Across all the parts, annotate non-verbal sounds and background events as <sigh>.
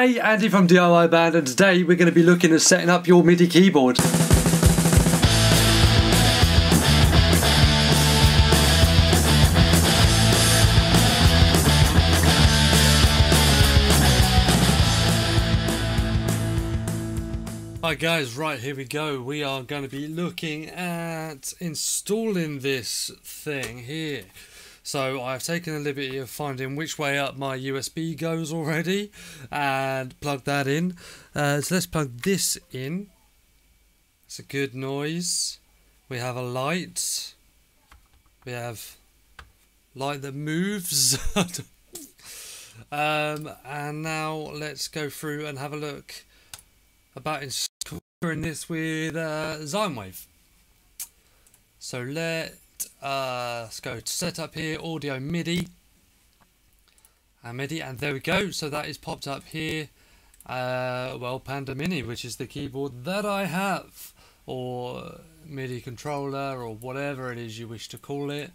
Hey, Andy from DIY Band, and today we're going to be looking at setting up your MIDI keyboard. Hi guys, right here we go. We are going to be looking at installing this thing here. So I've taken the liberty of finding which way up my USB goes already and plug that in. Uh, so let's plug this in. It's a good noise. We have a light. We have light that moves. <laughs> um, and now let's go through and have a look about installing this with uh, Zynewave. So let uh, let's go to setup here, audio MIDI. And MIDI, and there we go. So that is popped up here. Uh, well, Panda Mini, which is the keyboard that I have, or MIDI controller, or whatever it is you wish to call it.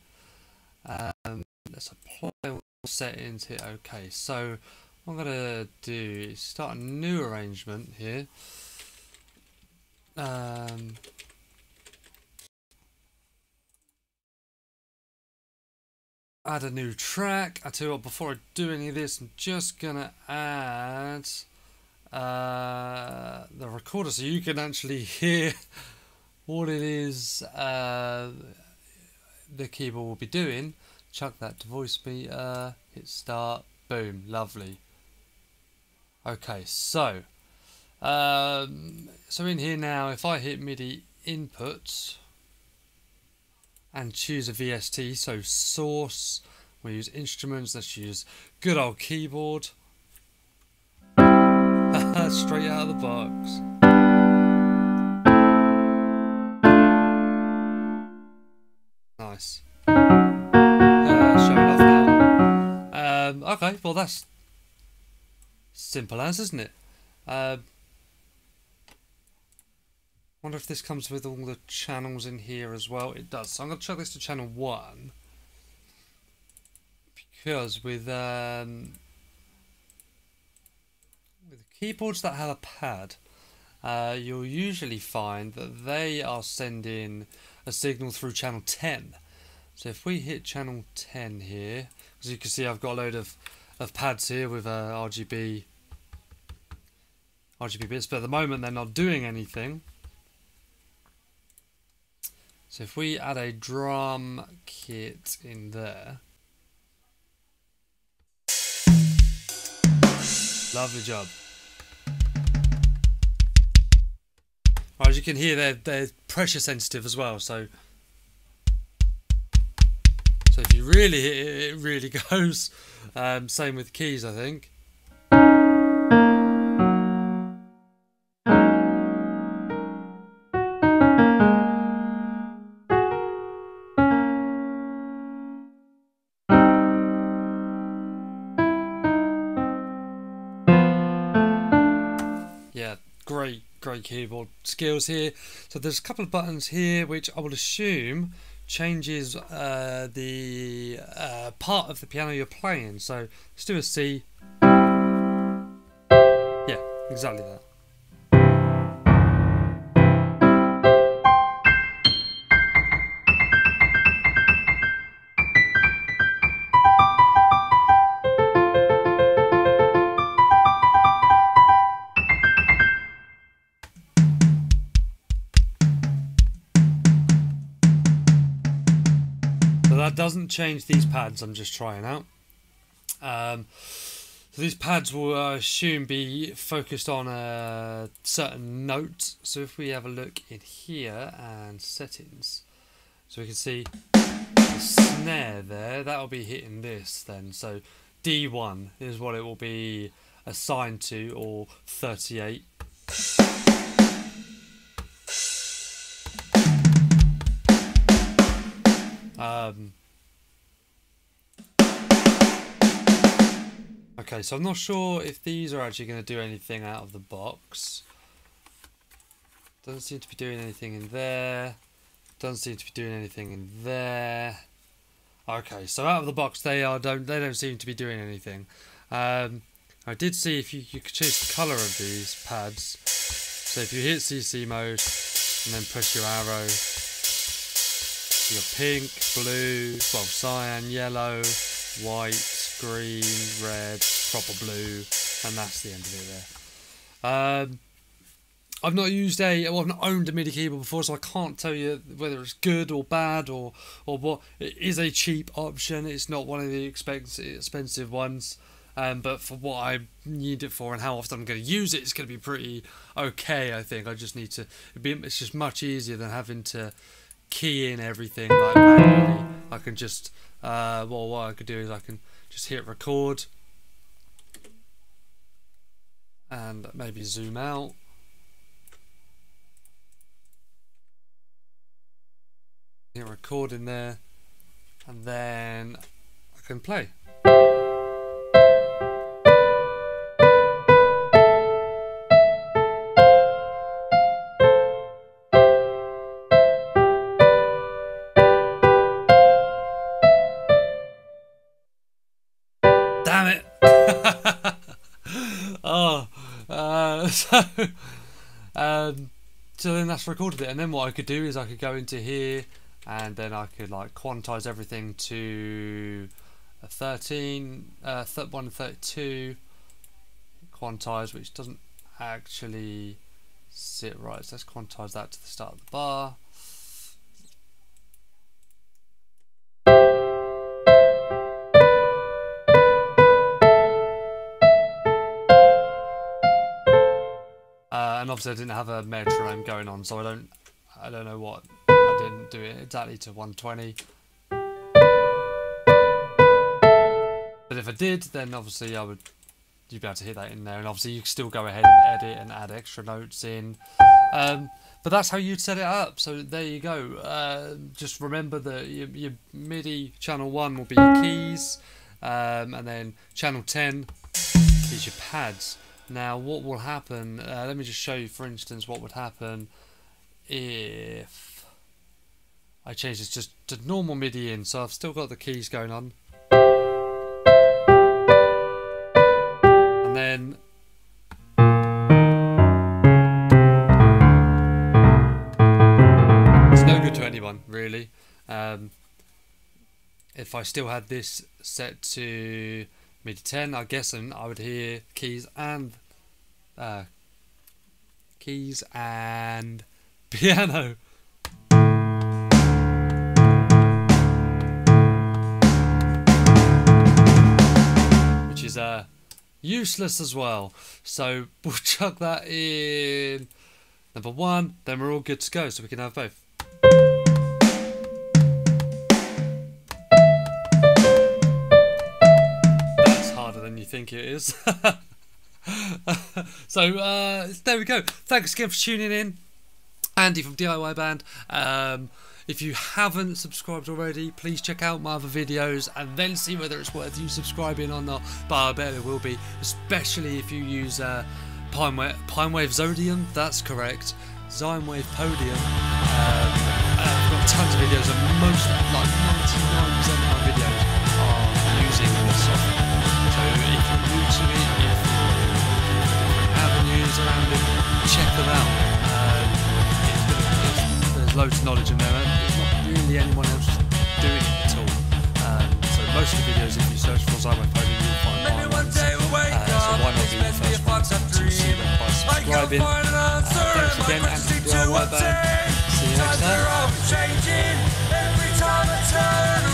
Um, let's apply settings here. Okay, so what I'm gonna do is start a new arrangement here. Um, add a new track. I tell you what, before I do any of this, I'm just gonna add uh, the recorder so you can actually <laughs> hear what it is uh, the keyboard will be doing. Chuck that to Voicemeeter, hit start, boom, lovely. Okay, so um, so in here now, if I hit MIDI input and choose a VST, so source, we use instruments, let's use good old keyboard. <laughs> Straight out of the box. Nice. Uh, show off now. Um, okay, well that's simple as, isn't it? Uh, wonder if this comes with all the channels in here as well. It does. So I'm going to chuck this to channel 1. Because with, um, with keyboards that have a pad, uh, you'll usually find that they are sending a signal through channel 10. So if we hit channel 10 here, as you can see I've got a load of, of pads here with uh, RGB RGB bits, but at the moment they're not doing anything. So if we add a drum kit in there. Lovely job. Right, as you can hear, they're, they're pressure sensitive as well. So, so if you really hit it, it really <laughs> goes. Um, same with keys, I think. Great, great keyboard skills here. So there's a couple of buttons here which I would assume changes uh, the uh, part of the piano you're playing. So let's do a C. Yeah, exactly that. So that doesn't change these pads I'm just trying out. Um, so these pads will, I assume, be focused on a certain note. So if we have a look in here and settings, so we can see the snare there, that'll be hitting this then. So D1 is what it will be assigned to, or 38. Um, okay, so I'm not sure if these are actually going to do anything out of the box. Doesn't seem to be doing anything in there. Doesn't seem to be doing anything in there. Okay, so out of the box they are don't they don't seem to be doing anything. Um, I did see if you, you could change the colour of these pads. So if you hit CC mode and then push your arrow, you got pink, blue, well cyan, yellow, white, green, red, proper blue, and that's the end of it there. Um, I've not used a, well, I've not owned a MIDI keyboard before, so I can't tell you whether it's good or bad or or what. It is a cheap option. It's not one of the expensive expensive ones. Um, but for what I need it for and how often I'm going to use it, it's going to be pretty okay. I think I just need to. Be, it's just much easier than having to key in everything like manually. I can just. Uh, well, what I could do is I can just hit record and maybe zoom out. Hit record in there, and then I can play. <laughs> <laughs> so, um, so then that's recorded it, and then what I could do is I could go into here, and then I could like quantize everything to a 13, uh, 1 32, quantize, which doesn't actually sit right. So let's quantize that to the start of the bar. And obviously I didn't have a metronome going on, so I don't, I don't know what, I didn't do it exactly to 120. But if I did, then obviously I would, you'd be able to hit that in there, and obviously you can still go ahead and edit and add extra notes in. Um, but that's how you'd set it up. So there you go. Uh, just remember that your, your, MIDI channel one will be your keys, um, and then channel 10 is your pads. Now what will happen, uh, let me just show you for instance what would happen if I change this just to normal MIDI in, so I've still got the keys going on. And then it's no good to anyone really. Um, if I still had this set to MIDI 10, I guess and I would hear keys and uh, keys and <laughs> piano. Which is uh, useless as well. So we'll <laughs> chuck that in number one, then we're all good to go, so we can have both. Think it is. <laughs> so uh, there we go. Thanks again for tuning in. Andy from DIY Band. Um, if you haven't subscribed already, please check out my other videos and then see whether it's worth you subscribing or not. But I bet it will be, especially if you use uh, Pinewave, Pinewave Zodium. That's correct. Zynewave Podium. Um, I've got tons of videos, and most, like 99% of my videos are using this software to it, if avenues around it, check them out. Um, it's, it's, there's loads of knowledge in there, there's not really anyone else doing it at all. Um, so most of the videos, if you search for Zymo Podium, you'll find mine ones. Uh, so why not be the first one to see them by subscribing? Uh, thanks again, and DIY Band. See you next time.